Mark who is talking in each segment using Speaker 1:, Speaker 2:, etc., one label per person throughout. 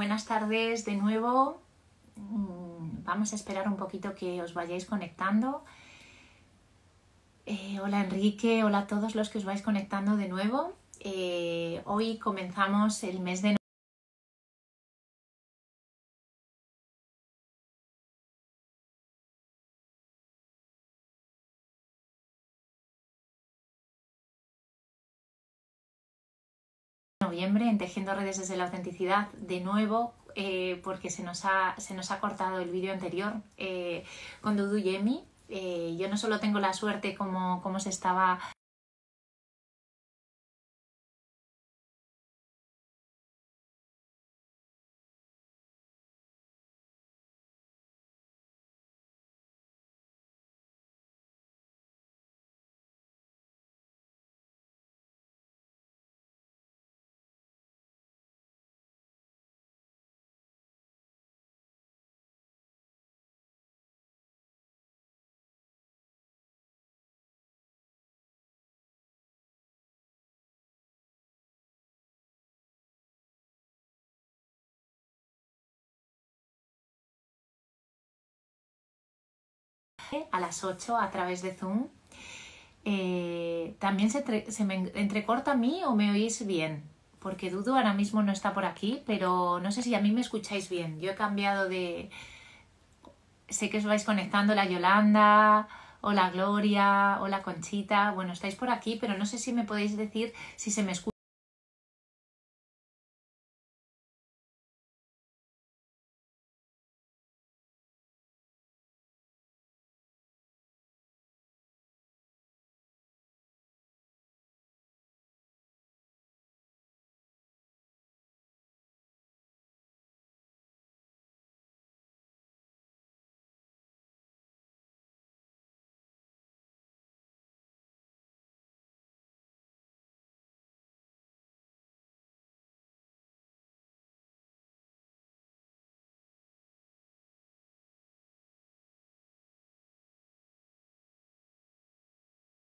Speaker 1: buenas tardes de nuevo. Mm, vamos a esperar un poquito que os vayáis conectando. Eh, hola Enrique, hola a todos los que os vais conectando de nuevo. Eh, hoy comenzamos el mes de en Tejiendo Redes desde la Autenticidad de nuevo eh, porque se nos, ha, se nos ha cortado el vídeo anterior eh, con Dudu Yemi. Eh, yo no solo tengo la suerte como, como se estaba a las 8 a través de Zoom. Eh, ¿También se, se, me entrecorta a mí o me oís bien? Porque Dudu ahora mismo no está por aquí, pero no sé si a mí me escucháis bien. Yo he cambiado de... Sé que os vais conectando la Yolanda, hola Gloria, hola Conchita. Bueno, estáis por aquí, pero no sé si me podéis decir si se me escucha.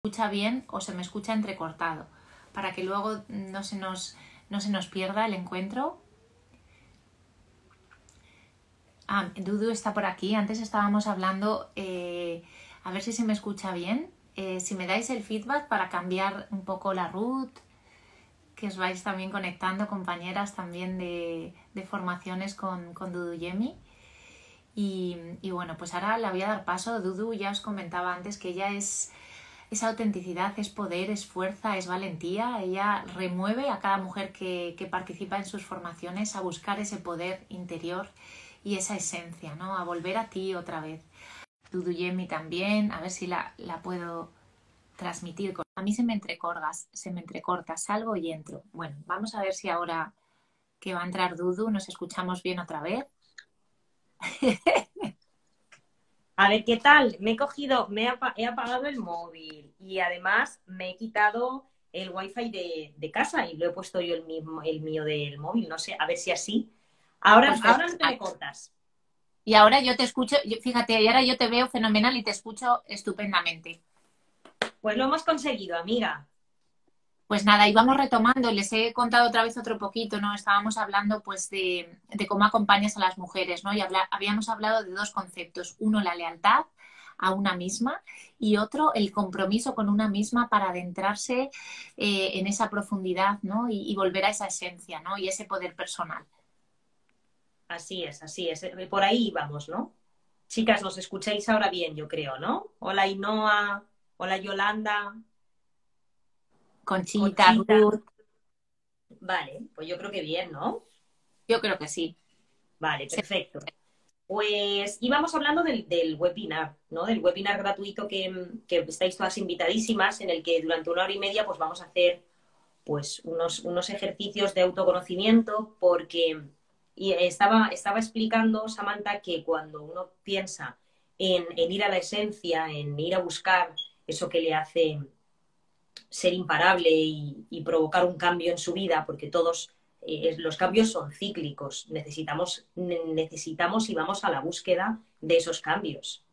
Speaker 1: Escucha bien o se me escucha entrecortado, para que luego no se nos, no se nos pierda el encuentro. Ah, Dudu está por aquí. Antes estábamos hablando, eh, a ver si se me escucha bien. Eh, si me dais el feedback para cambiar un poco la root, que os vais también conectando, compañeras también de, de formaciones con, con Dudu Yemi. Y, y bueno, pues ahora le voy a dar paso. Dudu ya os comentaba antes que ella es esa autenticidad es poder, es fuerza, es valentía. Ella remueve a cada mujer que, participa en sus formaciones a buscar ese poder interior y esa esencia, ¿no? A volver a ti otra vez. Duduyemi también, a ver si la, la puedo transmitir. A mí se me entrecorgas, se me entrecorta, salgo y entro. Bueno, vamos a ver si ahora que va a entrar Dudu nos escuchamos bien otra vez.
Speaker 2: A ver, ¿qué tal? Me he cogido, me he apagado el móvil y además me he quitado el wifi de, de casa y lo he puesto yo el, mismo, el mío del móvil. No sé, a ver si así. Ahora, pues ahora no te me cortas.
Speaker 1: Y ahora yo te escucho, fíjate, y ahora yo te veo fenomenal y te escucho estupendamente.
Speaker 2: Pues lo hemos conseguido, amiga.
Speaker 1: Pues nada, íbamos retomando, les he contado otra vez otro poquito, ¿no? Estábamos hablando pues de, cómo acompañas a las mujeres, ¿no? Y habíamos hablado de dos conceptos. Uno, la lealtad a una misma y otro, el compromiso con una misma para adentrarse eh, en esa profundidad, ¿no? Y, volver a esa esencia, ¿no? Y ese poder personal.
Speaker 2: Así es, así es. Por ahí vamos, ¿no? Chicas, nos escucháis ahora bien, yo creo, ¿no? Hola Inoa, hola Yolanda,
Speaker 1: Conchita, Ruth.
Speaker 2: Vale, pues yo creo que bien, ¿no?
Speaker 1: Yo creo que sí.
Speaker 2: Vale, perfecto. Pues íbamos hablando del, webinar, ¿no? Del webinar gratuito que, estáis todas invitadísimas, en el que durante una hora y media pues vamos a hacer pues unos, unos ejercicios de autoconocimiento, porque y estaba, estaba explicando Samantha que cuando uno piensa en, en ir a la esencia, en ir a buscar eso que le hace ser imparable y, provocar un cambio en su vida, porque todos eh, los cambios son cíclicos, necesitamos, necesitamos y vamos a la búsqueda de esos cambios.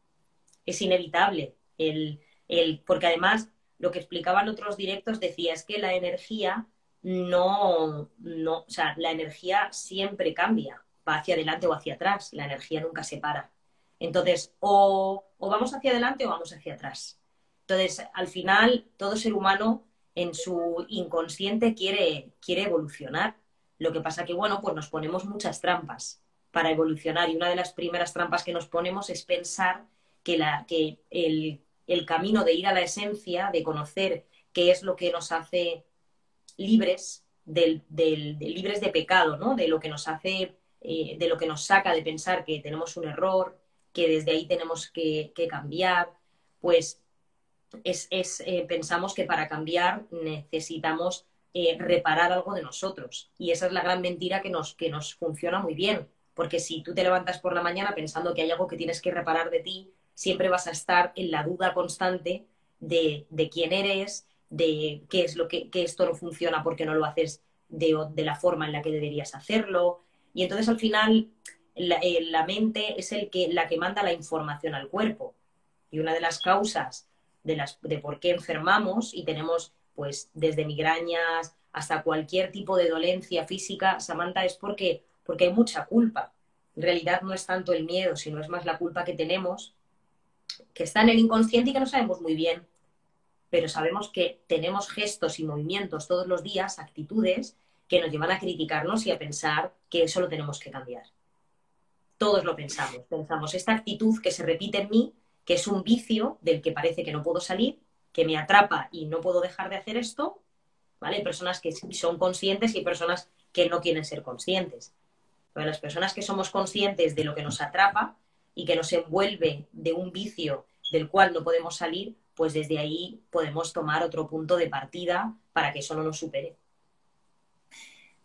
Speaker 2: Es inevitable, el, el, porque además lo que explicaban otros directos decía es que la energía no, no, o sea, la energía siempre cambia. va hacia adelante o hacia atrás, la energía nunca se para. Entonces, o, vamos hacia adelante o vamos hacia atrás. Entonces, al final, todo ser humano en su inconsciente quiere, quiere evolucionar. Lo que pasa que, bueno, pues nos ponemos muchas trampas para evolucionar y una de las primeras trampas que nos ponemos es pensar que, la, que el, el camino de ir a la esencia, de conocer qué es lo que nos hace libres, del, libres de pecado, ¿no? De lo que nos hace, eh, de lo que nos saca de pensar que tenemos un error, que desde ahí tenemos que, cambiar, pues es, eh, pensamos que para cambiar necesitamos eh, reparar algo de nosotros. Y esa es la gran mentira que nos, que nos funciona muy bien. Porque si tú te levantas por la mañana pensando que hay algo que tienes que reparar de ti, siempre vas a estar en la duda constante de, de quién eres, de qué es lo que, esto no funciona porque no lo haces de, la forma en la que deberías hacerlo. Y entonces al final eh, la, mente es el que, la que manda la información al cuerpo. Y una de las causas de, las, de por qué enfermamos y tenemos pues desde migrañas hasta cualquier tipo de dolencia física, Samantha, es porque, porque hay mucha culpa. En realidad no es tanto el miedo, sino es más la culpa que tenemos, que está en el inconsciente y que no sabemos muy bien pero sabemos que tenemos gestos y movimientos todos los días, actitudes, que nos llevan a criticarnos y a pensar que eso lo tenemos que cambiar. Todos lo pensamos. Pensamos, esta actitud que se repite en mí, que es un vicio del que parece que no puedo salir, que me atrapa y no puedo dejar de hacer esto, ¿vale? Personas que son conscientes y personas que no quieren ser conscientes. Pero las personas que somos conscientes de lo que nos atrapa y que nos envuelve de un vicio del cual no podemos salir, pues desde ahí podemos tomar otro punto de partida para que eso no nos supere.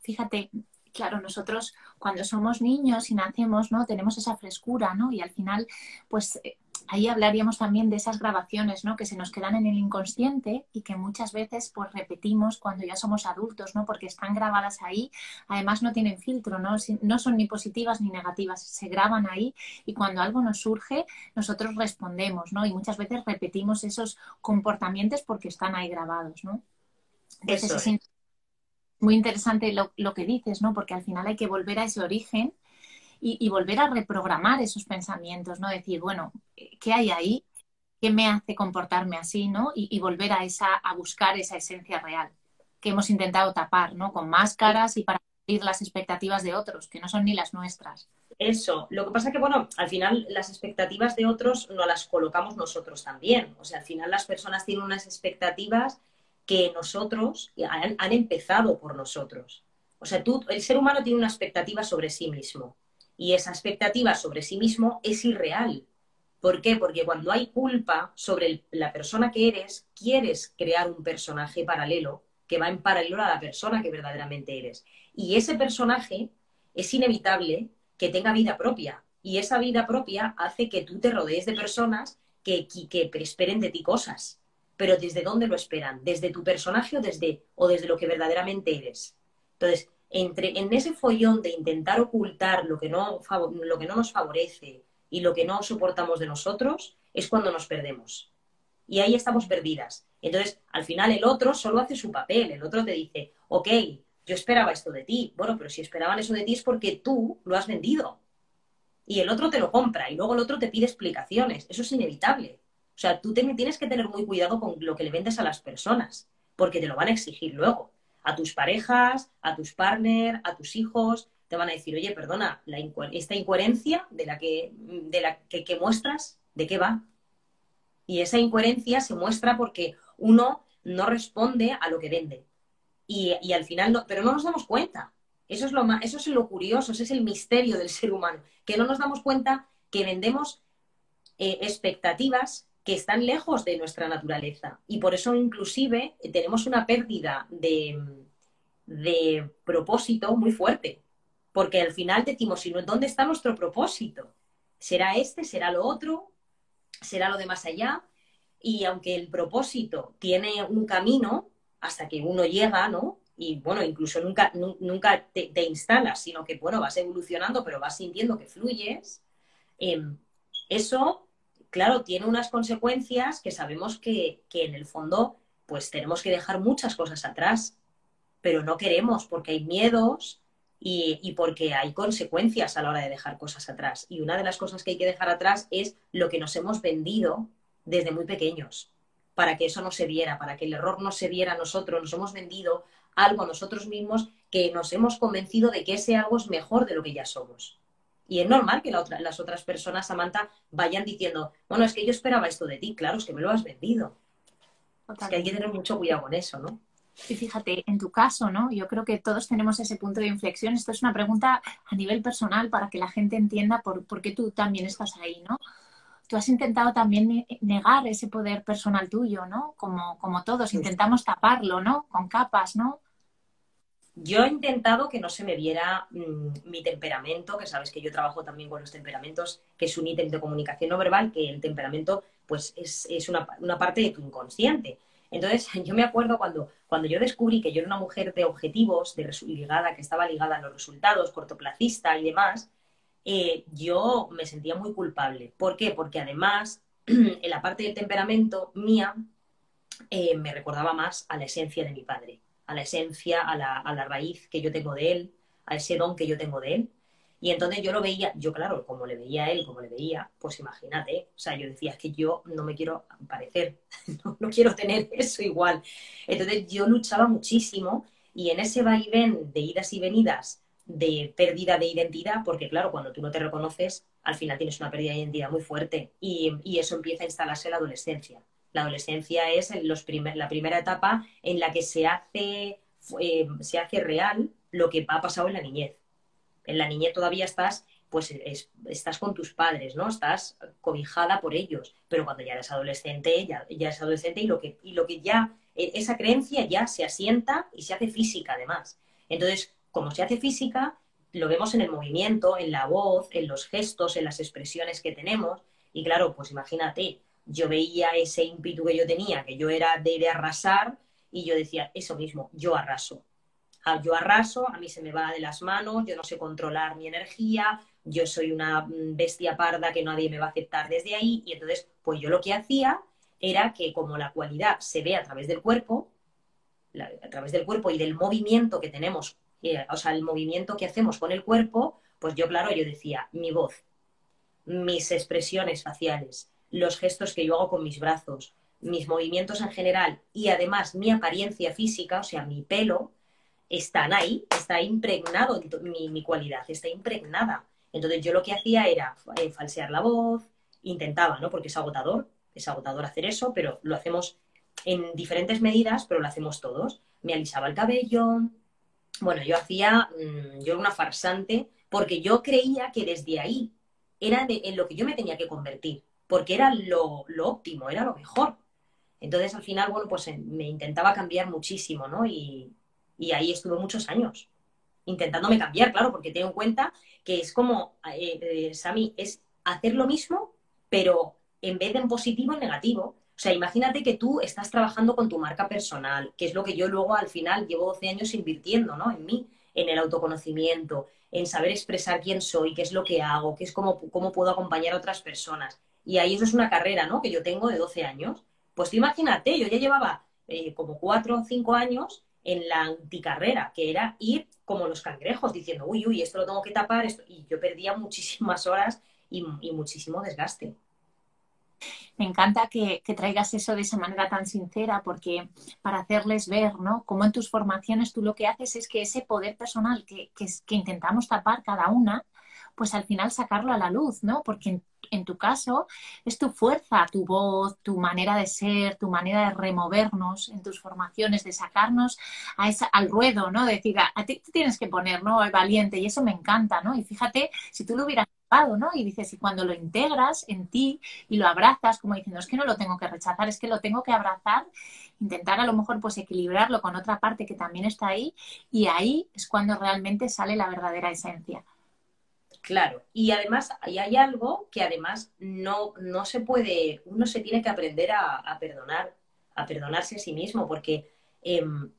Speaker 1: Fíjate, claro, nosotros cuando somos niños y nacemos, ¿no? Tenemos esa frescura, ¿no? Y al final, pues eh, ahí hablaríamos también de esas grabaciones, ¿no? Que se nos quedan en el inconsciente y que muchas veces pues repetimos cuando ya somos adultos, ¿no? Porque están grabadas ahí, además no tienen filtro, ¿no? No son ni positivas ni negativas, se graban ahí y cuando algo nos surge, nosotros respondemos, ¿no? Y muchas veces repetimos esos comportamientos porque están ahí grabados, ¿no? Entonces es. muy interesante lo, lo que dices, ¿no? Porque al final hay que volver a ese origen y, volver a reprogramar esos pensamientos, ¿no? Decir, bueno, ¿qué hay ahí? ¿Qué me hace comportarme así, ¿no? Y, volver a, esa, a buscar esa esencia real que hemos intentado tapar, ¿no? Con máscaras y para cumplir las expectativas de otros, que no son ni las nuestras.
Speaker 2: Eso, lo que pasa que, bueno, al final las expectativas de otros no las colocamos nosotros también. O sea, al final las personas tienen unas expectativas que nosotros han, han empezado por nosotros. O sea, tú, el ser humano tiene una expectativa sobre sí mismo y esa expectativa sobre sí mismo es irreal. ¿Por qué? Porque cuando hay culpa sobre la persona que eres, quieres crear un personaje paralelo que va en paralelo a la persona que verdaderamente eres. Y ese personaje es inevitable que tenga vida propia. Y esa vida propia hace que tú te rodees de personas que, que, esperen de ti cosas. Pero ¿desde dónde lo esperan? ¿Desde tu personaje o desde, o desde lo que verdaderamente eres? Entonces, entre, en ese follón de intentar ocultar lo que, no, lo que no nos favorece y lo que no soportamos de nosotros, es cuando nos perdemos. Y ahí estamos perdidas. Entonces, al final el otro solo hace su papel. El otro te dice, ok, yo esperaba esto de ti. Bueno, pero si esperaban eso de ti es porque tú lo has vendido. Y el otro te lo compra y luego el otro te pide explicaciones. Eso es inevitable. O sea, tú tienes que tener muy cuidado con lo que le vendes a las personas, porque te lo van a exigir luego a tus parejas, a tus partners, a tus hijos, te van a decir, oye, perdona, esta incoherencia de la, que, de la que, muestras, ¿de qué va? Y esa incoherencia se muestra porque uno no responde a lo que vende. Y, al final, no, pero no nos damos cuenta. Eso es, lo más, eso es lo curioso, ese es el misterio del ser humano, que no nos damos cuenta que vendemos eh, expectativas que están lejos de nuestra naturaleza. Y por eso inclusive tenemos una pérdida de, propósito muy fuerte. Porque al final decimos, ¿dónde está nuestro propósito? ¿Será este? ¿Será lo otro? ¿Será lo de más allá? Y aunque el propósito tiene un camino hasta que uno llega, ¿no? Y bueno, incluso nunca, nunca te, instalas, sino que, bueno, vas evolucionando, pero vas sintiendo que fluyes. Em, eso claro, tiene unas consecuencias que sabemos que, en el fondo pues tenemos que dejar muchas cosas atrás, pero no queremos porque hay miedos y, porque hay consecuencias a la hora de dejar cosas atrás. Y una de las cosas que hay que dejar atrás es lo que nos hemos vendido desde muy pequeños, para que eso no se viera, para que el error no se viera a nosotros. Nos hemos vendido algo a nosotros mismos que nos hemos convencido de que ese algo es mejor de lo que ya somos. Y es normal que las otras personas, Samantha, vayan diciendo, bueno, es que yo esperaba esto de ti, claro, es que me lo has vendido. Es que hay que tener mucho cuidado con eso, ¿no?
Speaker 1: Y fíjate, en tu caso, ¿no? Yo creo que todos tenemos ese punto de inflexión. Esto es una pregunta a nivel personal para que la gente entienda por, qué tú también estás ahí, ¿no? Tú has intentado también negar ese poder personal tuyo, ¿no? Como, como todos, intentamos taparlo, ¿no? Con capas, ¿no?
Speaker 2: Yo he intentado que no se me viera mm, mi temperamento, que sabes que yo trabajo también con los temperamentos, que es un ítem de comunicación no verbal, que el temperamento pues es, es una, una parte de tu inconsciente. Entonces, yo me acuerdo cuando, cuando yo descubrí que yo era una mujer de objetivos, de ligada, que estaba ligada a los resultados, cortoplacista y demás, eh, yo me sentía muy culpable. ¿Por qué? Porque además, en la parte del temperamento mía, eh, me recordaba más a la esencia de mi padre, a la esencia, a la, a la raíz que yo tengo de él, a ese don que yo tengo de él. Y entonces yo lo veía, yo claro, como le veía a él, como le veía, pues imagínate, o sea, yo decía, es que yo no me quiero parecer, no, quiero tener eso igual. Entonces yo luchaba muchísimo y en ese vaivén de idas y venidas de pérdida de identidad, porque claro, cuando tú no te reconoces, al final tienes una pérdida de identidad muy fuerte y, eso empieza a instalarse en la adolescencia. La adolescencia es los la primera etapa en la que se hace, eh, se hace real lo que ha pasado en la niñez en la niñez todavía estás, pues estás con tus padres, ¿no? Estás cobijada por ellos, pero cuando ya eres adolescente, ya, ya eres adolescente y lo, que, y lo que ya, e, esa creencia ya se asienta y se hace física además. Entonces, como se hace física, lo vemos en el movimiento, en la voz, en los gestos, en las expresiones que tenemos. Y claro, pues imagínate, yo veía ese ímpetu que yo tenía, que yo era de arrasar, y yo decía, eso mismo, yo arraso yo arraso, a mí se me va de las manos, yo no sé controlar mi energía, yo soy una mm, bestia parda que nadie me va a aceptar desde ahí. Y entonces, pues yo lo que hacía era que como la cualidad se ve a través del cuerpo, a través del cuerpo y del movimiento que tenemos, eh, o sea, el movimiento que hacemos con el cuerpo, pues yo, claro, yo decía, mi voz, mis expresiones faciales, los gestos que yo hago con mis brazos, mis movimientos en general y además mi apariencia física, o sea, mi pelo, están ahí, está impregnado mi, cualidad, está impregnada. Entonces yo lo que hacía era eh, falsear la voz, intentaba, ¿no? Porque es agotador, es agotador hacer eso, pero lo hacemos en diferentes medidas, pero lo hacemos todos. Me alisaba el cabello, bueno, yo hacía, mm, yo era una farsante, porque yo creía que desde ahí era en lo que yo me tenía que convertir, porque era lo, lo óptimo, era lo mejor. Entonces al final, bueno, pues eh, me intentaba cambiar muchísimo, ¿no? Y, y ahí estuve muchos años intentándome cambiar, claro, porque tengo en cuenta que es como, eh, eh, Sami, es hacer lo mismo, pero en vez de en positivo, en negativo. O sea, imagínate que tú estás trabajando con tu marca personal, que es lo que yo luego al final llevo 12 años invirtiendo, ¿no? En mí, en el autoconocimiento, en saber expresar quién soy, qué es lo que hago, qué es cómo, cómo puedo acompañar a otras personas. Y ahí eso es una carrera, ¿no? Que yo tengo de 12 años. Pues tú imagínate, yo ya llevaba eh, como 4 o 5 años en la anticarrera, que era ir como los cangrejos, diciendo, uy, uy, esto lo tengo que tapar, esto... y yo perdía muchísimas horas y, muchísimo desgaste.
Speaker 1: Me encanta que, traigas eso de esa manera tan sincera, porque para hacerles ver, ¿no? Como en tus formaciones tú lo que haces es que ese poder personal que, que, que intentamos tapar cada una, pues al final sacarlo a la luz, ¿no? Porque en, tu caso es tu fuerza, tu voz, tu manera de ser, tu manera de removernos en tus formaciones, de sacarnos a esa, al ruedo, ¿no? decir, a, ti te tienes que poner, ¿no? El valiente, y eso me encanta, ¿no? Y fíjate, si tú lo hubieras ¿no? Y dices, y cuando lo integras en ti y lo abrazas, como diciendo, es que no lo tengo que rechazar, es que lo tengo que abrazar, intentar a lo mejor pues equilibrarlo con otra parte que también está ahí, y ahí es cuando realmente sale la verdadera esencia.
Speaker 2: Claro, y además hay algo que además no, no se puede, uno se tiene que aprender a, perdonar, a perdonarse a sí mismo, porque em,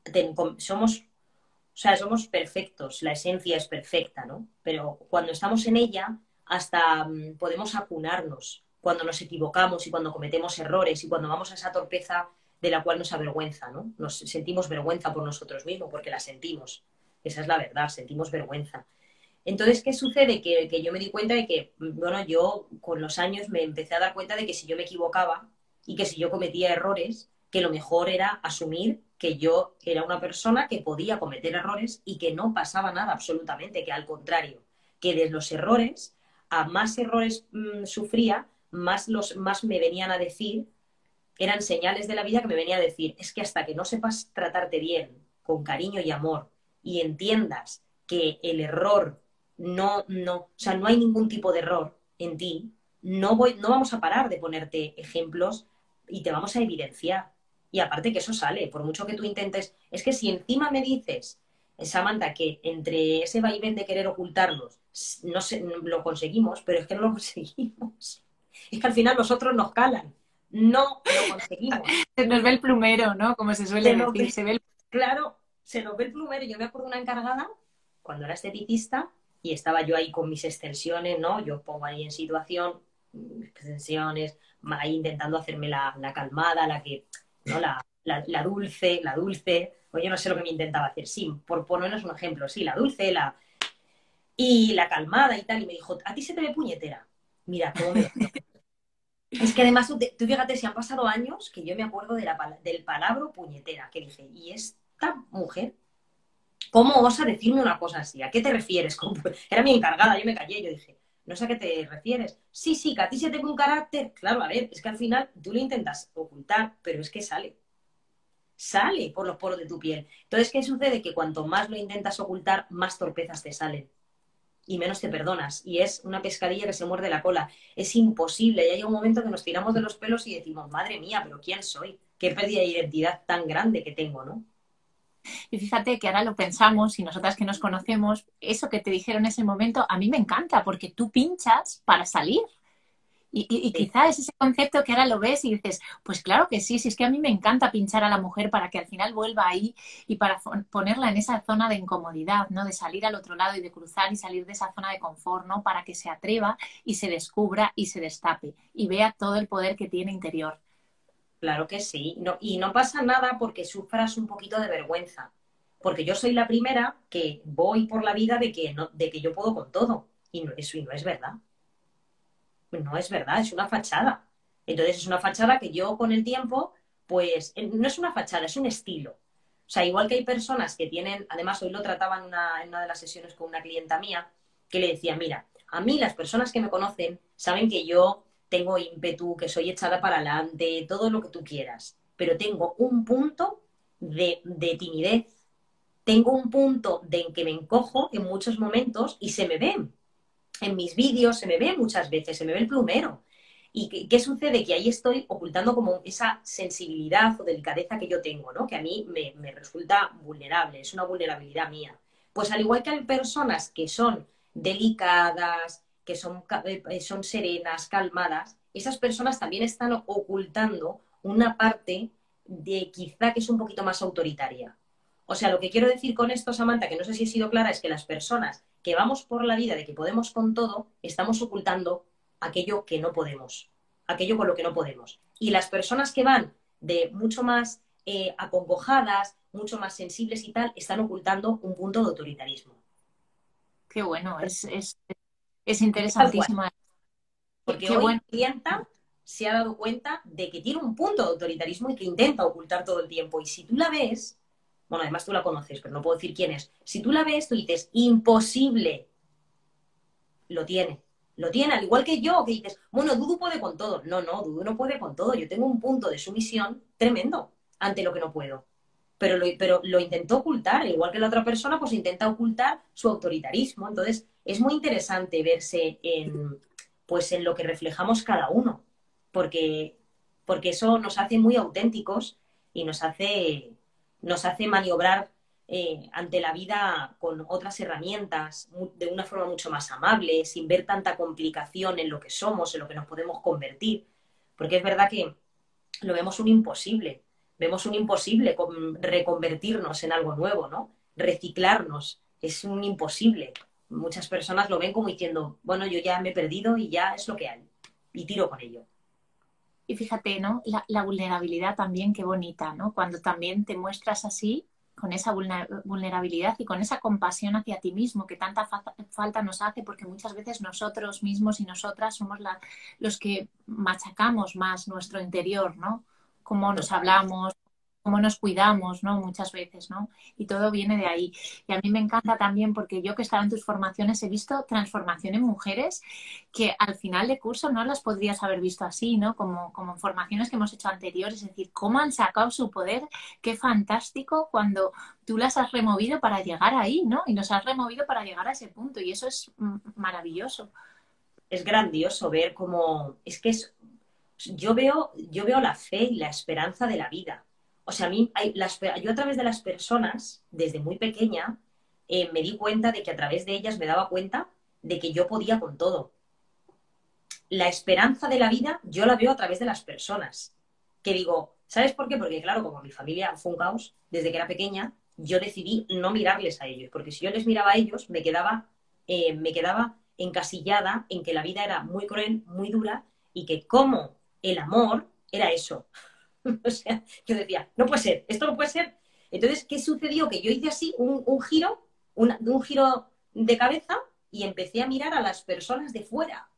Speaker 2: somos, o sea, somos perfectos, la esencia es perfecta, ¿no? Pero cuando estamos en ella, hasta mm, podemos acunarnos cuando nos equivocamos y cuando cometemos errores y cuando vamos a esa torpeza de la cual nos avergüenza, ¿no? Nos sentimos vergüenza por nosotros mismos porque la sentimos. esa es la verdad, sentimos vergüenza. Entonces, ¿qué sucede? Que, que yo me di cuenta de que, bueno, yo con los años me empecé a dar cuenta de que si yo me equivocaba y que si yo cometía errores, que lo mejor era asumir que yo era una persona que podía cometer errores y que no pasaba nada absolutamente, que al contrario, que de los errores a más errores mm, sufría, más, los, más me venían a decir, eran señales de la vida que me venía a decir, es que hasta que no sepas tratarte bien, con cariño y amor, y entiendas que el error no, no, o sea, no hay ningún tipo de error en ti, no, voy, no vamos a parar de ponerte ejemplos y te vamos a evidenciar. Y aparte que eso sale, por mucho que tú intentes, es que si encima me dices, Samantha, que entre ese vaivén de querer ocultarlos, no sé, lo conseguimos, pero es que no lo conseguimos. Es que al final nosotros nos calan. No lo conseguimos.
Speaker 1: Se nos ve el plumero, ¿no? Como se suele decir. se ve el...
Speaker 2: Claro, se nos ve el plumero. Yo me acuerdo una encargada, cuando era esteticista, y estaba yo ahí con mis extensiones, ¿no? Yo pongo ahí en situación, extensiones, ahí intentando hacerme la, la calmada, la que ¿no? La, la, dulce, la dulce, o yo no sé lo que me intentaba hacer, sí, por ponernos un ejemplo, sí, la dulce, la... Y la calmada y tal, y me dijo, ¿a ti se te ve puñetera? Mira, cómo es que además, tú, fíjate, si han pasado años que yo me acuerdo de la, del palabra puñetera, que dije, ¿y esta mujer? ¿Cómo osa decirme una cosa así? ¿A qué te refieres? Era mi encargada, yo me callé, yo dije, no sé a qué te refieres. Sí, sí, que a ti se te ve un carácter. Claro, a ver, es que al final tú lo intentas ocultar, pero es que sale. Sale por los poros de tu piel. Entonces, ¿qué sucede? Que cuanto más lo intentas ocultar, más torpezas te salen. Y menos te perdonas. Y es una pescadilla que se muerde la cola. Es imposible. Y hay un momento que nos tiramos de los pelos y decimos, madre mía, pero ¿quién soy? Qué pérdida de identidad tan grande que tengo, ¿no?
Speaker 1: Y fíjate que ahora lo pensamos y nosotras que nos conocemos, eso que te dijeron en ese momento, a mí me encanta porque tú pinchas para salir. Y, y, quizá es ese concepto que ahora lo ves y dices, pues claro que sí, si es que a mí me encanta pinchar a la mujer para que al final vuelva ahí y para ponerla en esa zona de incomodidad, ¿no? De salir al otro lado y de cruzar y salir de esa zona de confort, ¿no? Para que se atreva y se descubra y se destape y vea todo el poder que tiene interior.
Speaker 2: Claro que sí. No, y no pasa nada porque sufras un poquito de vergüenza. Porque yo soy la primera que voy por la vida de que, no, de que yo puedo con todo. Y no, eso y no es verdad. No es verdad, es una fachada. Entonces es una fachada que yo con el tiempo, pues no es una fachada, es un estilo. O sea, igual que hay personas que tienen, además hoy lo trataba en una, en una de las sesiones con una clienta mía, que le decía, mira, a mí las personas que me conocen saben que yo tengo ímpetu, que soy echada para adelante, todo lo que tú quieras, pero tengo un punto de, de timidez, tengo un punto de en que me encojo en muchos momentos y se me ven. En mis vídeos se me ve muchas veces, se me ve el plumero. ¿Y qué, sucede? Que ahí estoy ocultando como esa sensibilidad o delicadeza que yo tengo, ¿no? Que a mí me, me resulta vulnerable, es una vulnerabilidad mía. Pues al igual que hay personas que son delicadas, que son, eh, son serenas, calmadas, esas personas también están ocultando una parte de quizá que es un poquito más autoritaria. O sea, lo que quiero decir con esto, Samantha, que no sé si he sido clara, es que las personas que vamos por la vida de que podemos con todo, estamos ocultando aquello que no podemos, aquello con lo que no podemos. Y las personas que van de mucho más eh, acongojadas, mucho más sensibles y tal, están ocultando un punto de autoritarismo.
Speaker 1: Qué bueno, es, es, es interesantísimo.
Speaker 2: Porque hoy la clienta se ha dado cuenta de que tiene un punto de autoritarismo y que intenta ocultar todo el tiempo. Y si tú la ves, bueno, además tú la conoces, pero no puedo decir quién es. Si tú la ves, tú dices, imposible. Lo tiene. Lo tiene, al igual que yo, que dices, bueno, Dudu puede con todo. No, no, Dudu no puede con todo. Yo tengo un punto de sumisión tremendo ante lo que no puedo. Pero lo, pero lo intentó ocultar, igual que la otra persona, pues intenta ocultar su autoritarismo. Entonces, es muy interesante verse en, pues en lo que reflejamos cada uno, porque, porque eso nos hace muy auténticos y nos hace, nos hace maniobrar eh, ante la vida con otras herramientas, de una forma mucho más amable, sin ver tanta complicación en lo que somos, en lo que nos podemos convertir. Porque es verdad que lo vemos un imposible, vemos un imposible reconvertirnos en algo nuevo, ¿no? Reciclarnos, es un imposible muchas personas lo ven como diciendo, bueno, yo ya me he perdido y ya es lo que hay. Y tiro con ello.
Speaker 1: Y fíjate, ¿no? La, vulnerabilidad también, qué bonita, ¿no? Cuando también te muestras así con esa vulnerabilidad y con esa compasión hacia ti mismo que tanta falta nos hace, porque muchas veces nosotros mismos y nosotras somos los que machacamos más nuestro interior, ¿no? Cómo nos hablamos, cómo nos cuidamos, ¿no? Muchas veces, ¿no? Y todo viene de ahí. Y a mí me encanta también porque yo que he estado en tus formaciones he visto transformación en mujeres que al final de curso no las podrías haber visto así, ¿no? Como, como formaciones que hemos hecho anteriores, es decir, cómo han sacado su poder, qué fantástico cuando tú las has removido para llegar ahí, ¿no? Y nos has removido para llegar a ese punto y eso es maravilloso.
Speaker 2: Es grandioso ver cómo, es que es, yo veo, yo veo la fe y la esperanza de la vida o sea, a mí, yo a través de las personas, desde muy pequeña, eh, me di cuenta de que a través de ellas me daba cuenta de que yo podía con todo. La esperanza de la vida yo la veo a través de las personas. Que digo, ¿sabes por qué? Porque claro, como mi familia fue un caos desde que era pequeña, yo decidí no mirarles a ellos, porque si yo les miraba a ellos, me quedaba, eh, me quedaba encasillada en que la vida era muy cruel, muy dura y que como el amor era eso. o sea, yo decía, no puede ser, esto no puede ser. Entonces, ¿qué sucedió? Que yo hice así un, giro, un giro de cabeza y empecé a mirar a las personas de fuera.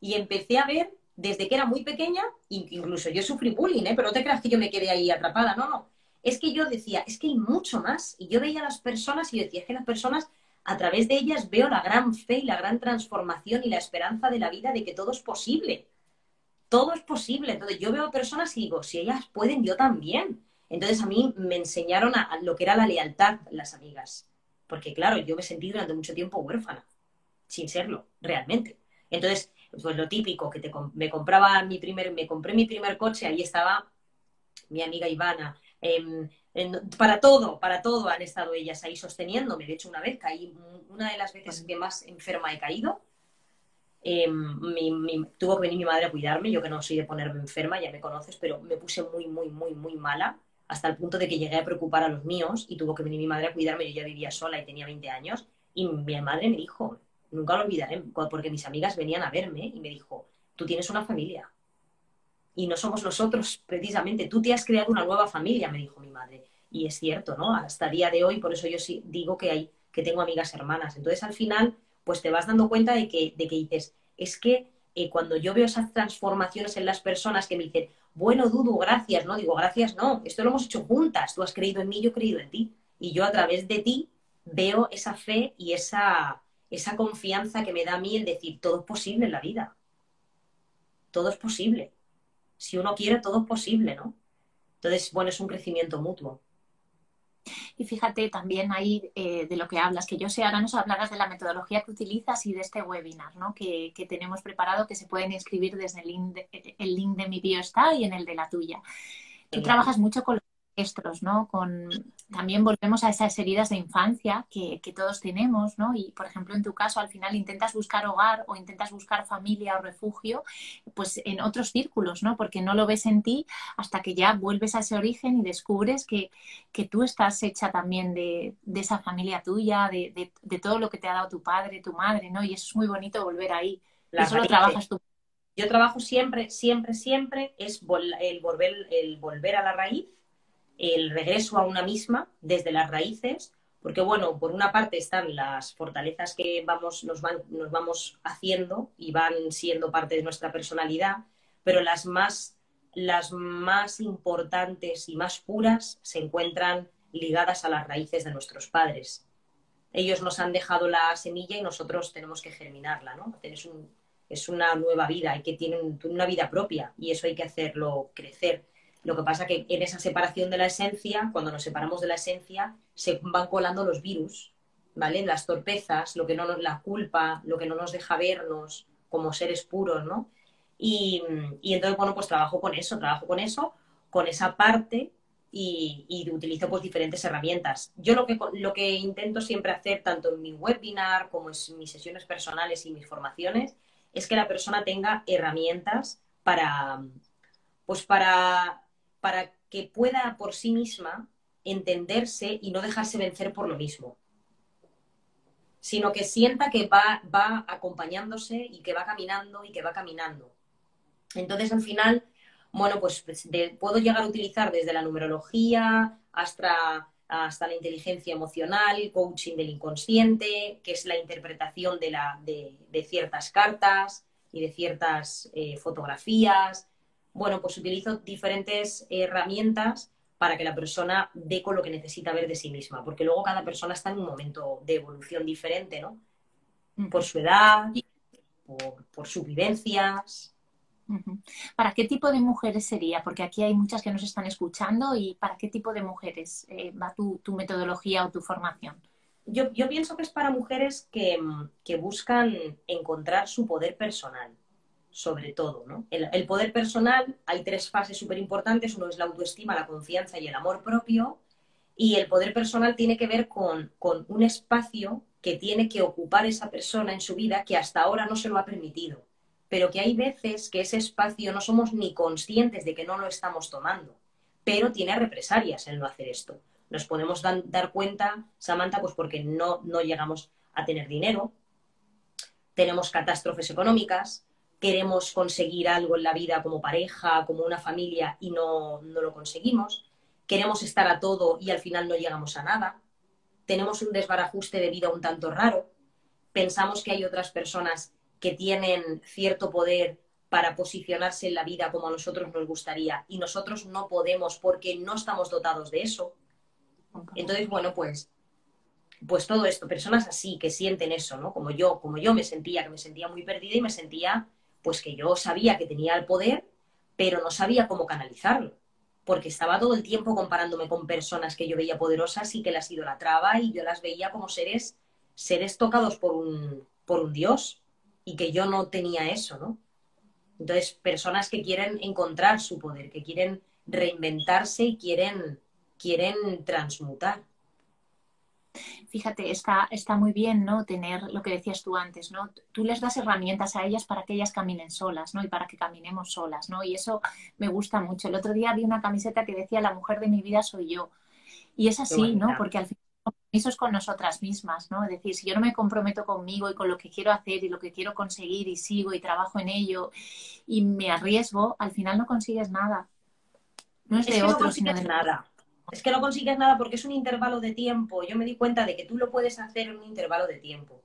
Speaker 2: Y empecé a ver desde que era muy pequeña, incluso yo sufrí bullying, ¿eh? pero no te creas que yo me quedé ahí atrapada, no, no. Es que yo decía, es que hay mucho más. Y yo veía a las personas y yo decía, es que las personas, a través de ellas veo la gran fe y la gran transformación y la esperanza de la vida de que todo es posible todo es posible. Entonces yo veo personas y digo, si ellas pueden, yo también. Entonces a mí me enseñaron a, lo que era la lealtad las amigas. Porque claro, yo me sentí durante mucho tiempo huérfana, sin serlo, realmente. Entonces, pues lo típico, que te, me compraba mi primer, me compré mi primer coche, ahí estaba mi amiga Ivana. Em, para todo, para todo han estado ellas ahí sosteniéndome. De hecho, una vez caí, una de las veces que más enferma he caído, Em, tuvo que venir mi madre a cuidarme, yo que no soy de ponerme enferma, ya me conoces, pero me puse muy, muy, muy, muy mala, hasta el punto de que llegué a preocupar a los míos y tuvo que venir mi madre a cuidarme, yo ya vivía sola y tenía 20 años, y mi madre me dijo, nunca lo olvidaré, porque mis amigas venían a verme y me dijo, tú tienes una familia. Y no somos nosotros, precisamente, tú te has creado una nueva familia, me dijo mi madre. Y es cierto, ¿no? Hasta el día de hoy, por eso yo sí digo que hay, que tengo amigas hermanas. Entonces, al final, pues te vas dando cuenta de que, de que dices, es que eh, cuando yo veo esas transformaciones en las personas que me dicen, bueno, Dudu, gracias, no digo gracias, no, esto lo hemos hecho juntas, tú has creído en mí, yo he creído en ti. Y yo a través de ti veo esa fe y esa, esa confianza que me da a mí el decir, todo es posible en la vida. Todo es posible. Si uno quiere, todo es posible, ¿no? Entonces, bueno, es un crecimiento mutuo.
Speaker 1: Y fíjate también ahí eh, de lo que hablas, que yo sé, ahora nos hablarás de la metodología que utilizas y de este webinar ¿no? que, tenemos preparado, que se pueden inscribir desde el link de, el link de mi bio está y en el de la tuya. Tú trabajas mucho con ¿no? Con, también volvemos a esas heridas de infancia que, todos tenemos, ¿no? Y, por ejemplo, en tu caso, al final intentas buscar hogar o intentas buscar familia o refugio, pues en otros círculos, ¿no? Porque no lo ves en ti hasta que ya vuelves a ese origen y descubres que, tú estás hecha también de, esa familia tuya, de, todo lo que te ha dado tu padre, tu madre, ¿no? Y eso es muy bonito volver ahí. eso lo trabajas tú.
Speaker 2: Yo trabajo siempre, siempre, siempre, es el volver, el volver a la raíz el regreso a una misma desde las raíces, porque bueno, por una parte están las fortalezas que vamos, nos, van, nos vamos haciendo y van siendo parte de nuestra personalidad, pero las más, las más importantes y más puras se encuentran ligadas a las raíces de nuestros padres. Ellos nos han dejado la semilla y nosotros tenemos que germinarla, ¿no? Es, es una nueva vida, hay que tienen una vida propia y eso hay que hacerlo crecer. Lo que pasa que en esa separación de la esencia, cuando nos separamos de la esencia, se van colando los virus, ¿vale? Las torpezas, lo que no nos, la culpa, lo que no nos deja vernos como seres puros, ¿no? Y, entonces, bueno, pues trabajo con eso, trabajo con eso, con esa parte y, utilizo pues diferentes herramientas. Yo lo que, lo que intento siempre hacer, tanto en mi webinar como en mis sesiones personales y mis formaciones, es que la persona tenga herramientas para, pues para para que pueda por sí misma entenderse y no dejarse vencer por lo mismo, sino que sienta que va, va acompañándose y que va caminando y que va caminando. Entonces, al final, bueno, pues, pues puedo llegar a utilizar desde la numerología hasta hasta la inteligencia emocional, coaching del inconsciente, que es la interpretación de, la, de, ciertas cartas y de ciertas eh, fotografías. Bueno, pues utilizo diferentes herramientas para que la persona dé con lo que necesita ver de sí misma, porque luego cada persona está en un momento de evolución diferente, ¿no? Por su edad, por, por sus vivencias.
Speaker 1: ¿Para qué tipo de mujeres sería? Porque aquí hay muchas que nos están escuchando y ¿para qué tipo de mujeres eh, va tu, metodología o tu formación?
Speaker 2: Yo, pienso que es para mujeres que, buscan encontrar su poder personal, sobre todo. ¿no? El, poder personal, hay tres fases súper importantes. Uno es la autoestima, la confianza y el amor propio. Y el poder personal tiene que ver con, un espacio que tiene que ocupar esa persona en su vida que hasta ahora no se lo ha permitido pero que hay veces que ese espacio no somos ni conscientes de que no lo estamos tomando, pero tiene represalias el no hacer esto. Nos podemos dar cuenta, Samantha, pues porque no llegamos a tener dinero, tenemos catástrofes económicas, queremos conseguir algo en la vida como pareja, como una familia y no, no lo conseguimos, queremos estar a todo y al final no llegamos a nada, tenemos un desbarajuste de vida un tanto raro, pensamos que hay otras personas que tienen cierto poder para posicionarse en la vida como a nosotros nos gustaría y nosotros no podemos porque no estamos dotados de eso. Entonces, bueno, pues pues todo esto, personas así que sienten eso, ¿no? Como yo, como yo me sentía, que me sentía muy perdida y me sentía pues que yo sabía que tenía el poder, pero no sabía cómo canalizarlo, porque estaba todo el tiempo comparándome con personas que yo veía poderosas y que las idolatraba y yo las veía como seres seres tocados por un por un dios y que yo no tenía eso, ¿no? Entonces, personas que quieren encontrar su poder, que quieren reinventarse y quieren, quieren transmutar.
Speaker 1: Fíjate, está, está muy bien, ¿no? Tener lo que decías tú antes, ¿no? Tú les das herramientas a ellas para que ellas caminen solas, ¿no? Y para que caminemos solas, ¿no? Y eso me gusta mucho. El otro día vi una camiseta que decía la mujer de mi vida soy yo. Y es así, ¿no? Porque al final compromisos con nosotras mismas, ¿no? Es decir, si yo no me comprometo conmigo y con lo que quiero hacer y lo que quiero conseguir y sigo y trabajo en ello y me arriesgo, al final no consigues nada.
Speaker 2: No es, de otro, sino de nada. Es que no consigues nada porque es un intervalo de tiempo. Yo me di cuenta de que tú lo puedes hacer en un intervalo de tiempo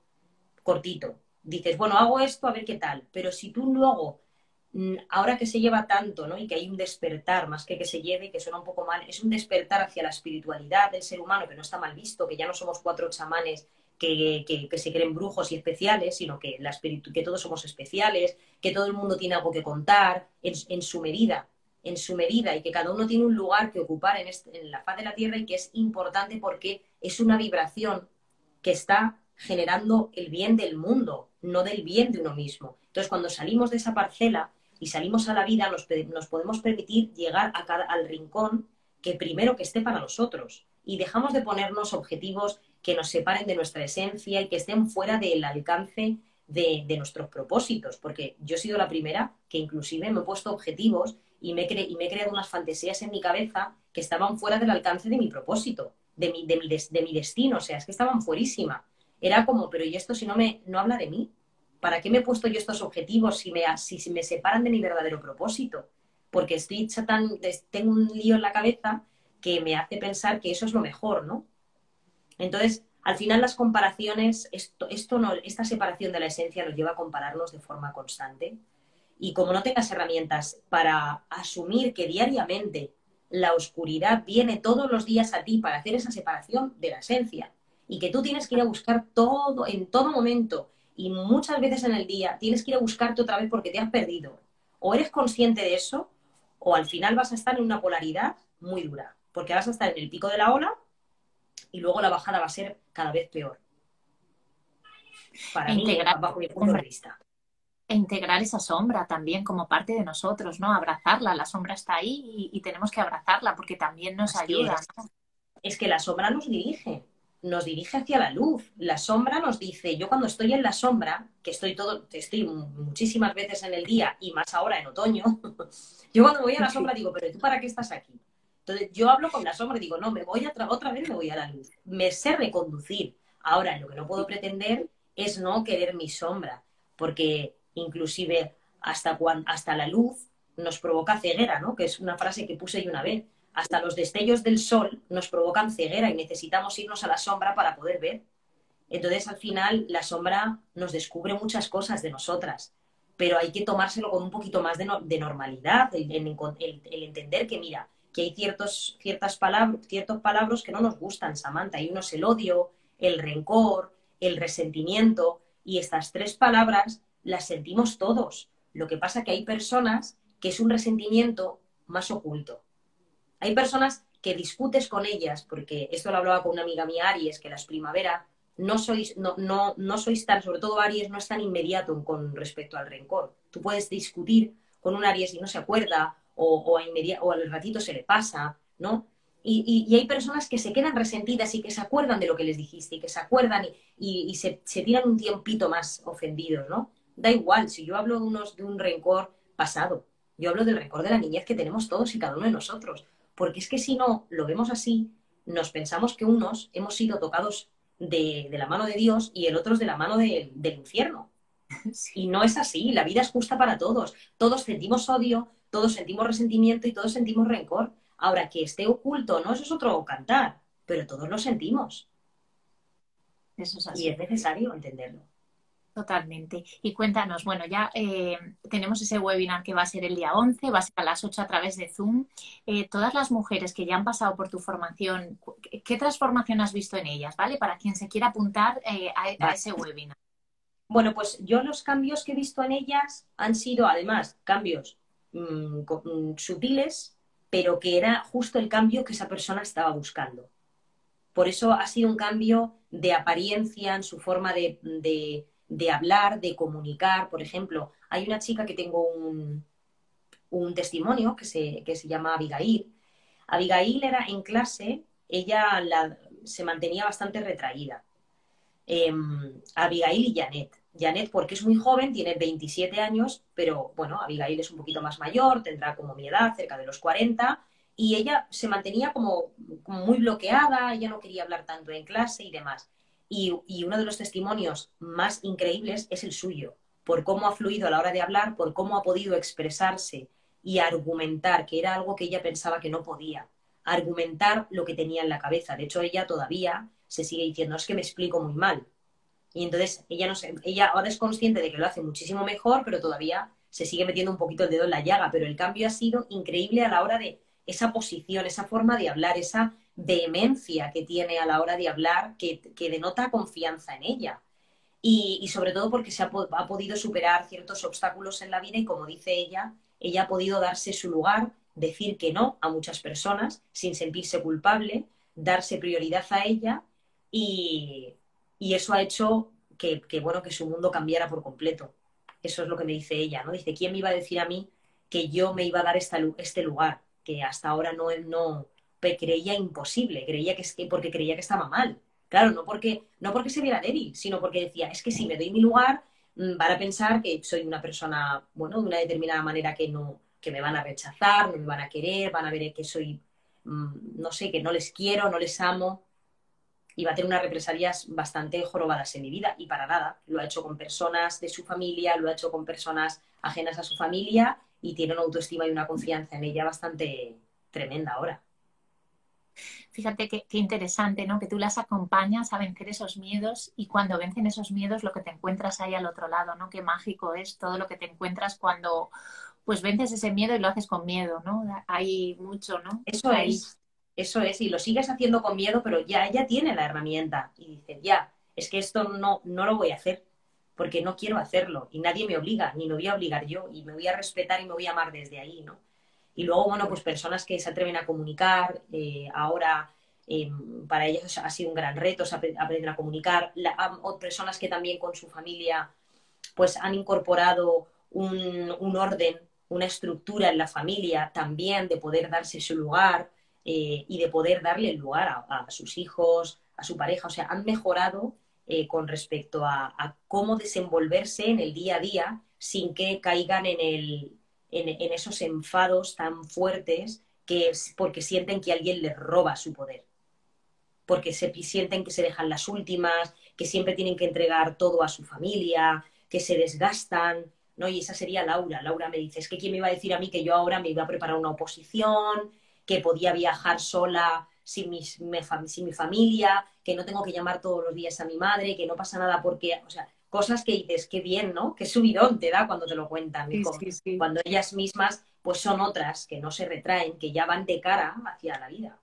Speaker 2: cortito. Dices, bueno, hago esto a ver qué tal. Pero si tú luego Mm, ahora que se lleva tanto, ¿no? Y que hay un despertar, más que que se lleve, que suena un poco mal, es un despertar hacia la espiritualidad del ser humano, que no está mal visto, que ya no somos cuatro chamanes que, que, se creen brujos y especiales, sino que, la que todos somos especiales, que todo el mundo tiene algo que contar en, su medida, en su medida, y que cada uno tiene un lugar que ocupar en, en la faz de la Tierra y que es importante porque es una vibración que está generando el bien del mundo, no del bien de uno mismo. Entonces, cuando salimos de esa parcela, y salimos a la vida, nos, podemos permitir llegar a cada, al rincón que primero que esté para nosotros. Y dejamos de ponernos objetivos que nos separen de nuestra esencia y que estén fuera del alcance de, nuestros propósitos. Porque yo he sido la primera que inclusive me he puesto objetivos y me, he creado unas fantasías en mi cabeza que estaban fuera del alcance de mi propósito, de mi, de mi, de mi destino. O sea, es que estaban fuerísima. Era como, pero ¿y esto si no me no habla de mí? ¿para qué me he puesto yo estos objetivos si me, si, me separan de mi verdadero propósito? Porque estoy tan, tengo un lío en la cabeza que me hace pensar que eso es lo mejor, ¿no? Entonces, al final las comparaciones, esto, esto no, esta separación de la esencia nos lleva a compararnos de forma constante. Y como no tengas herramientas para asumir que diariamente la oscuridad viene todos los días a ti para hacer esa separación de la esencia y que tú tienes que ir a buscar todo, en todo momento, y muchas veces en el día tienes que ir a buscarte otra vez porque te has perdido. O eres consciente de eso, o al final vas a estar en una polaridad muy dura, porque vas a estar en el pico de la ola y luego la bajada va a ser cada vez peor.
Speaker 1: Para integrar, mí, bajo mi punto de vista. E integrar esa sombra también como parte de nosotros, ¿no? Abrazarla, la sombra está ahí y, tenemos que abrazarla porque también nos ayuda.
Speaker 2: es que la sombra nos dirige nos dirige hacia la luz. La sombra nos dice, yo cuando estoy en la sombra, que estoy todo, estoy muchísimas veces en el día y más ahora en otoño, yo cuando voy a la sombra digo, pero ¿tú para qué estás aquí? Entonces yo hablo con la sombra y digo, no, me voy a otra vez me voy a la luz. Me sé reconducir. Ahora, lo que no puedo pretender es no querer mi sombra, porque inclusive hasta, cuando, hasta la luz nos provoca ceguera, ¿no? Que es una frase que puse yo una vez. hasta los destellos del sol nos provocan ceguera y necesitamos irnos a la sombra para poder ver. Entonces, al final, la sombra nos descubre muchas cosas de nosotras, pero hay que tomárselo con un poquito más de, normalidad, el, entender que, mira, que hay ciertos, ciertas palabras, ciertos palabras que no nos gustan, Samantha, y uno es el odio, el rencor, el resentimiento, y estas tres palabras las sentimos todos. Lo que pasa que hay personas que es un resentimiento más oculto. Hay personas que discutes con ellas, porque esto lo hablaba con una amiga mía, Aries, que las primavera no sois, no, no, no sois tan, sobre todo Aries no es tan inmediato con respecto al rencor. Tú puedes discutir con un Aries y no se acuerda, o, o, o al ratito se le pasa, ¿no? Y, y, hay personas que se quedan resentidas y que se acuerdan de lo que les dijiste y que se acuerdan y, y se, se, tiran un tiempito más ofendidos, ¿no? Da igual, si yo hablo de, unos, de un rencor pasado, yo hablo del rencor de la niñez que tenemos todos y cada uno de nosotros. Porque es que si no lo vemos así, nos pensamos que unos hemos sido tocados de, de la mano de Dios y el otro es de la mano de, del infierno. Y no es así, la vida es justa para todos. Todos sentimos odio, todos sentimos resentimiento y todos sentimos rencor. Ahora, que esté oculto, ¿no? Eso es otro cantar, pero todos lo sentimos.
Speaker 1: Eso es así.
Speaker 2: Y es necesario entenderlo.
Speaker 1: Totalmente. Y cuéntanos, bueno, ya eh, tenemos ese webinar que va a ser el día 11, va a ser a las 8 a través de Zoom. Eh, todas las mujeres que ya han pasado por tu formación, ¿qué transformación has visto en ellas, ¿vale? Para quien se quiera apuntar eh, a, ese webinar.
Speaker 2: Bueno, pues yo los cambios que he visto en ellas han sido, además, cambios mm, mm, sutiles, pero que era justo el cambio que esa persona estaba buscando. Por eso ha sido un cambio de apariencia en su forma de, de, hablar, de comunicar. Por ejemplo, hay una chica que tengo un, un testimonio que se, que se, llama Abigail. Abigail era en clase, ella se mantenía bastante retraída. Em, Abigail y Janet. Janet porque es muy joven, tiene 27 años, pero bueno, Abigail es un poquito más mayor, tendrá como mi edad, cerca de los 40, y ella se mantenía como, muy bloqueada, ella no quería hablar tanto en clase y demás. Y, y, uno de los testimonios más increíbles es el suyo, por cómo ha fluido a la hora de hablar, por cómo ha podido expresarse y argumentar, que era algo que ella pensaba que no podía, argumentar lo que tenía en la cabeza. De hecho, ella todavía se sigue diciendo, es que me explico muy mal, y entonces ella, no sé, ella ahora es consciente de que lo hace muchísimo mejor, pero todavía se sigue metiendo un poquito el dedo en la llaga. Pero el cambio ha sido increíble a la hora de esa posición, esa forma de hablar, esa vehemencia que tiene a la hora de hablar, que, denota confianza en ella. Y, sobre todo porque se ha, ha, podido superar ciertos obstáculos en la vida y como dice ella, ella ha podido darse su lugar, decir que no a muchas personas sin sentirse culpable, darse prioridad a ella y, y eso ha hecho que, bueno, que su mundo cambiara por completo. Eso es lo que me dice ella, ¿no? Dice, ¿quién me iba a decir a mí que yo me iba a dar este lugar? Que hasta ahora no creía imposible, creía que, porque creía que estaba mal. Claro, no porque, no porque se viera débil, sino porque decía, es que si me doy mi lugar, mm, van a pensar que soy una persona, bueno, de una determinada manera que no, que me van a rechazar, no me van a querer, van a ver que soy, mm, no sé, que no les quiero, no les amo y va a tener unas represalias bastante jorobadas en mi vida y para nada. Lo ha hecho con personas de su familia, lo ha hecho con personas ajenas a su familia y tiene una autoestima y una confianza en ella bastante tremenda ahora.
Speaker 1: Fíjate qué, interesante, ¿no? Que tú las acompañas a vencer esos miedos y cuando vencen esos miedos lo que te encuentras ahí al otro lado, ¿no? Qué mágico es todo lo que te encuentras cuando pues vences ese miedo y lo haces con miedo, ¿no? Hay mucho, ¿no?
Speaker 2: Eso es. Eso es, y lo sigues haciendo con miedo, pero ya ella tiene la herramienta y dice, ya, es que esto no, no lo voy a hacer porque no quiero hacerlo y nadie me obliga, ni me voy a obligar yo y me voy a respetar y me voy a amar desde ahí, ¿no? Y luego, bueno, pues personas que se atreven a comunicar, eh, ahora eh, para ellos ha sido un gran reto, se aprenden a comunicar, o personas que también con su familia pues han incorporado un, orden, una estructura en la familia también de poder darse su lugar, eh, y de poder darle el lugar a, sus hijos, a su pareja. O sea, han mejorado con respecto a, cómo desenvolverse en el día a día sin que caigan en, el, en, esos enfados tan fuertes que porque sienten que alguien les roba su poder. Porque se sienten que se dejan las últimas, que siempre tienen que entregar todo a su familia, que se desgastan, ¿no? Y esa sería Laura. Laura me dice, es que quién me iba a decir a mí que yo ahora me iba a preparar una oposición, que podía viajar sola sin, mis, sin mi familia, que no tengo que llamar todos los días a mi madre, que no pasa nada porque, cosas que dices, qué bien, ¿no? Qué subidón te da cuando te lo cuentan. Cuando ellas mismas, pues son otras que no se retraen, que ya van de cara hacia la vida.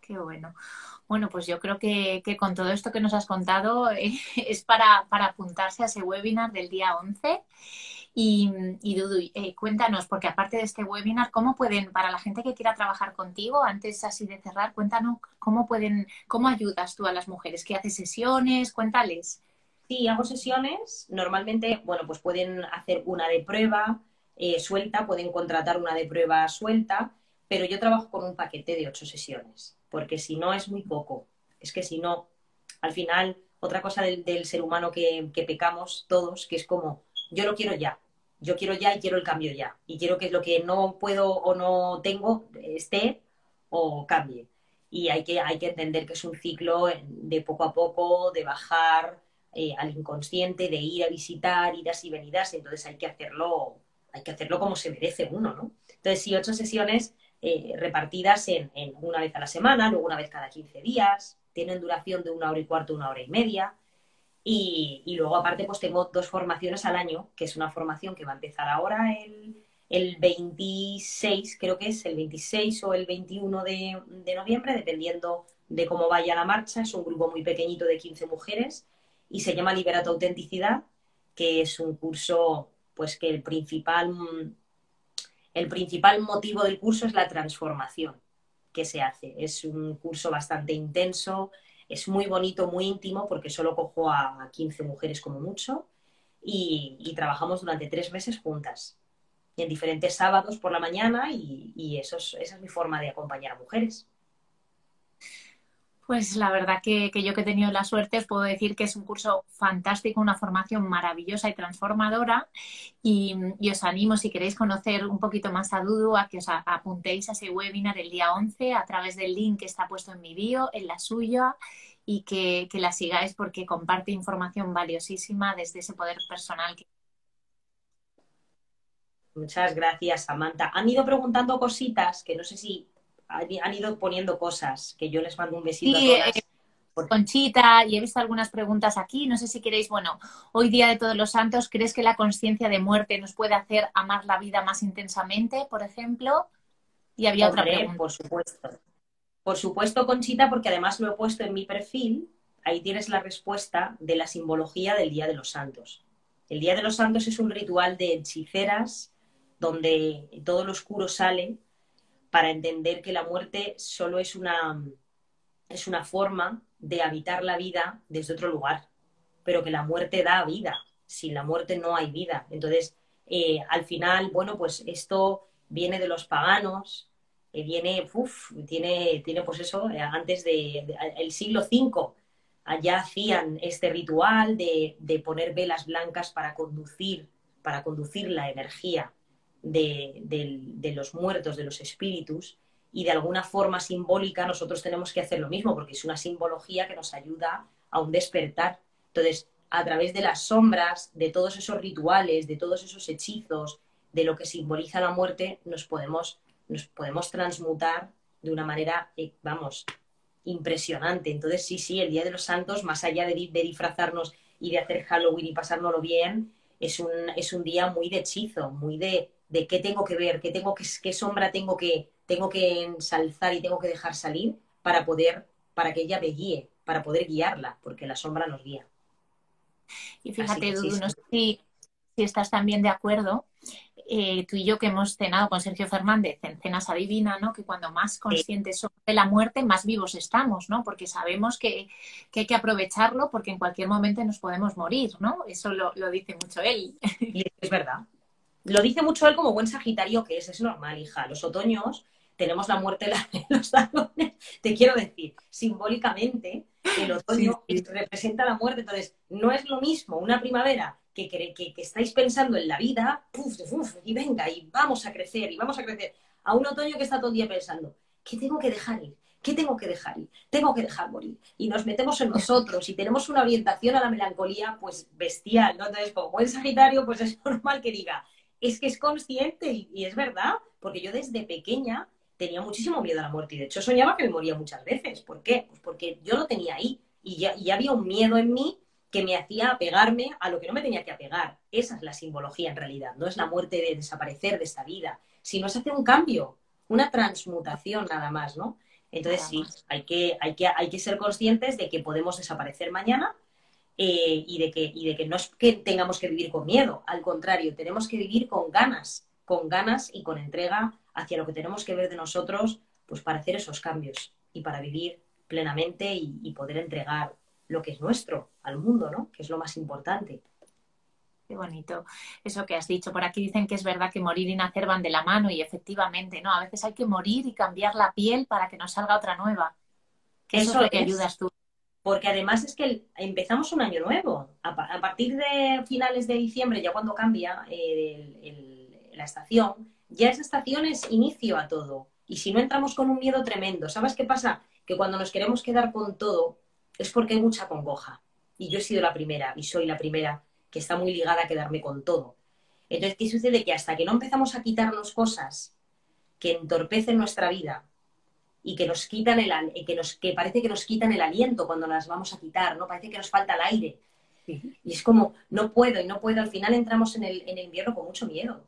Speaker 1: Qué bueno. Bueno, pues yo creo que, con todo esto que nos has contado es para, para, apuntarse a ese webinar del día 11. Y, y Dudu, eh, cuéntanos, porque aparte de este webinar, ¿cómo pueden, para la gente que quiera trabajar contigo, antes así de cerrar, cuéntanos cómo pueden, cómo ayudas tú a las mujeres, qué haces sesiones, cuéntales.
Speaker 2: Sí, hago sesiones. Normalmente, bueno, pues pueden hacer una de prueba eh, suelta, pueden contratar una de prueba suelta, pero yo trabajo con un paquete de ocho sesiones, porque si no es muy poco. Es que si no, al final, otra cosa del, ser humano que, que pecamos todos, que es como, yo lo quiero ya, yo quiero ya y quiero el cambio ya. Y quiero que lo que no puedo o no tengo esté o cambie. Y hay que, hay que entender que es un ciclo de poco a poco, de bajar eh, al inconsciente, de ir a visitar, idas y venidas. Entonces hay que hacerlo, hay que hacerlo como se merece uno, ¿no? Entonces, sí, ocho sesiones eh, repartidas en, una vez a la semana, luego una vez cada 15 días, tienen duración de una hora y cuarto, una hora y media. Y, luego, aparte, pues tengo dos formaciones al año, que es una formación que va a empezar ahora el, el 26, creo que es el 26 o el 21 de, de, noviembre, dependiendo de cómo vaya la marcha. Es un grupo muy pequeñito de 15 mujeres y se llama Libera tu autenticidad, que es un curso, pues que el principal, el principal motivo del curso es la transformación que se hace. Es un curso bastante intenso, es muy bonito, muy íntimo, porque solo cojo a 15 mujeres como mucho y, trabajamos durante tres meses juntas, en diferentes sábados por la mañana y, eso esa es mi forma de acompañar a mujeres.
Speaker 1: Pues la verdad que, yo que he tenido la suerte os puedo decir que es un curso fantástico, una formación maravillosa y transformadora y, os animo si queréis conocer un poquito más a Dudu a que os apuntéis a ese webinar el día 11 a través del link que está puesto en mi bio, en la suya y que, la sigáis porque comparte información valiosísima desde ese poder personal.
Speaker 2: Muchas gracias, Samantha. Han ido preguntando cositas que no sé si han ido poniendo cosas, que yo les mando un besito a todas. Eh,
Speaker 1: Conchita, y he visto algunas preguntas aquí. No sé si queréis, bueno, hoy día de todos los santos, ¿crees que la conciencia de muerte nos puede hacer amar la vida más intensamente, por ejemplo? Y había otra pregunta.
Speaker 2: Por supuesto. Por supuesto, Conchita, porque además lo he puesto en mi perfil. Ahí tienes la respuesta de la simbología del Día de los Santos. El Día de los Santos es un ritual de hechiceras donde todo lo oscuro sale para entender que la muerte solo es una, es una forma de habitar la vida desde otro lugar, pero que la muerte da vida. Sin la muerte no hay vida. Entonces, eh, al final, bueno, pues esto viene de los paganos, eh, viene, uf, tiene, tiene pues eso, eh, antes del de, el siglo V, allá hacían este ritual de, de, poner velas blancas para conducir, para conducir la energía de, los muertos, de los espíritus, y de alguna forma simbólica nosotros tenemos que hacer lo mismo, porque es una simbología que nos ayuda a un despertar. Entonces, a través de las sombras, de todos esos rituales, de todos esos hechizos, de lo que simboliza la muerte, nos podemos, nos podemos transmutar de una manera, eh, vamos, impresionante. Entonces, sí, sí, el Día de los Santos, más allá de, de disfrazarnos y de hacer Halloween y pasárnoslo bien, es un, es un día muy de hechizo, muy de, de qué tengo que ver, qué, tengo que, qué sombra tengo que, tengo que ensalzar y tengo que dejar salir para poder, para que ella me guíe, para poder guiarla, porque la sombra nos guía.
Speaker 1: Y fíjate, Dudu, no sé si, estás también de acuerdo, eh, tú y yo que hemos cenado con Sergio Fernández en Cenas Adivina, ¿no? Que cuando más conscientes somos de la muerte, más vivos estamos, ¿no? Porque sabemos que, hay que aprovecharlo porque en cualquier momento nos podemos morir, ¿no? Eso lo, lo dice mucho él.
Speaker 2: Y es verdad, lo dice mucho él como buen sagitario que es, es normal, hija. Los otoños tenemos la muerte en los talones. Te quiero decir, simbólicamente, el otoño representa la muerte. Entonces, no es lo mismo una primavera que, que, estáis pensando en la vida, y venga, y vamos a crecer, y vamos a crecer, a un otoño que está todo el día pensando, ¿qué tengo que dejar ir? ¿Qué tengo que dejar ir? Tengo que dejar morir. Y nos metemos en nosotros y tenemos una orientación a la melancolía, pues bestial, ¿no? Entonces, como buen sagitario, pues es normal que diga, es que es consciente y, es verdad, porque yo desde pequeña tenía muchísimo miedo a la muerte y de hecho soñaba que me moría muchas veces. ¿Por qué? Pues porque yo lo tenía ahí y ya, y había un miedo en mí que me hacía apegarme a lo que no me tenía que apegar. Esa es la simbología en realidad, no es la muerte de desaparecer de esta vida, sino es hacer un cambio, una transmutación nada más, ¿no? Entonces sí, hay que, hay, que, hay que ser conscientes de que podemos desaparecer mañana eh, y, de que, y de que no es que tengamos que vivir con miedo, al contrario, tenemos que vivir con ganas, con ganas y con entrega hacia lo que tenemos que ver de nosotros, pues para hacer esos cambios y para vivir plenamente y, poder entregar lo que es nuestro al mundo, ¿no? Que es lo más importante.
Speaker 1: Qué bonito eso que has dicho. Por aquí dicen que es verdad que morir y nacer van de la mano y efectivamente, ¿no? A veces hay que morir y cambiar la piel para que nos salga otra nueva. Que eso, es lo que ayudas tú.
Speaker 2: Porque además es que empezamos un año nuevo. A, partir de finales de diciembre, ya cuando cambia la estación, ya esa estación es inicio a todo. Y si no entramos con un miedo tremendo, ¿sabes qué pasa? Que cuando nos queremos quedar con todo es porque hay mucha congoja. Y yo he sido la primera y soy la primera que está muy ligada a quedarme con todo. Entonces, ¿qué sucede? Que hasta que no empezamos a quitarnos cosas que entorpecen nuestra vida y que nos quitan el que nos que parece que nos quitan el aliento cuando las vamos a quitar, ¿no? Parece que nos falta el aire. Y es como, no puedo y no puedo. Al final entramos en el, en el invierno con mucho miedo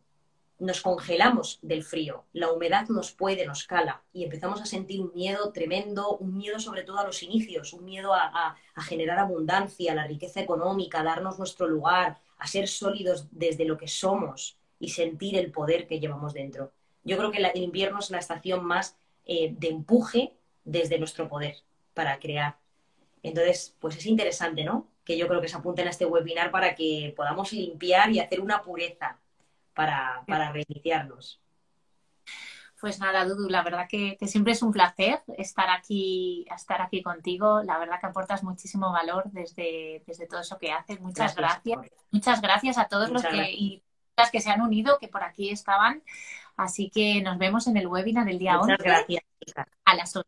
Speaker 2: nos congelamos del frío, la humedad nos puede, nos cala y empezamos a sentir un miedo tremendo, un miedo sobre todo a los inicios, un miedo a, generar abundancia, a la riqueza económica, a darnos nuestro lugar, a ser sólidos desde lo que somos y sentir el poder que llevamos dentro. Yo creo que el invierno es la estación más eh, de empuje desde nuestro poder para crear. Entonces, pues es interesante, ¿no? Que yo creo que se apunten a este webinar para que podamos limpiar y hacer una pureza para, para reiniciarnos.
Speaker 1: Pues nada, Dudu, la verdad que, siempre es un placer estar aquí, estar aquí contigo. La verdad que aportas muchísimo valor desde, desde todo eso que haces. Muchas gracias. Muchas gracias a todos los que y las que se han unido, que por aquí estaban. Así que nos vemos en el webinar el día
Speaker 2: Muchas gracias.
Speaker 1: A las 8.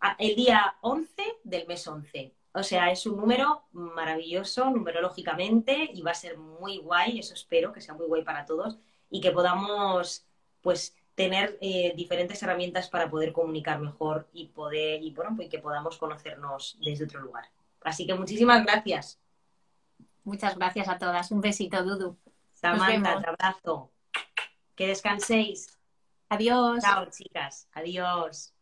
Speaker 2: Ah, el día 11 del mes 11. O sea, es un número maravilloso numerológicamente y va a ser muy guay, eso espero que sea muy guay para todos y que podamos pues tener eh, diferentes herramientas para poder comunicar mejor y poder y bueno, pues que podamos conocernos desde otro lugar. Así que muchísimas gracias.
Speaker 1: Muchas gracias a todas. Un besito, Dudu.
Speaker 2: Samantha, te abrazo. Que descanséis.
Speaker 1: Adiós.
Speaker 2: Chao, chicas. Adiós.